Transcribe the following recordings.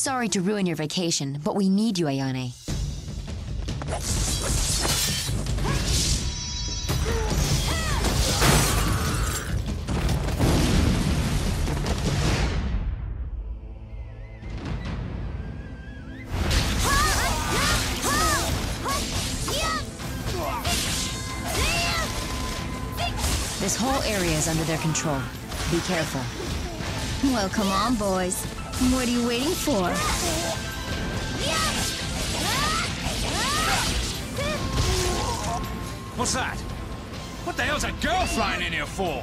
Sorry to ruin your vacation, but we need you, Ayane. This whole area is under their control. Be careful. Well, come on, boys. What are you waiting for? What's that? What the hell's a girl flying in here for?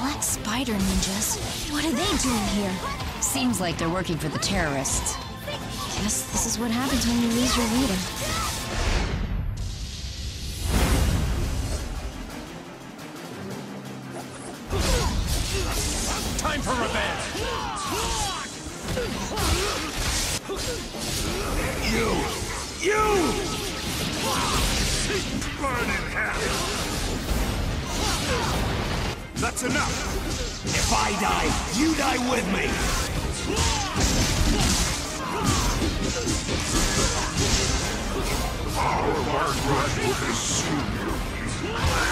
Black spider ninjas? What are they doing here? Seems like they're working for the terrorists. Guess this is what happens when you lose your leader. Time for revenge! You! You! Burn in hell! That's enough! If I die, you die with me! Our blood is soon.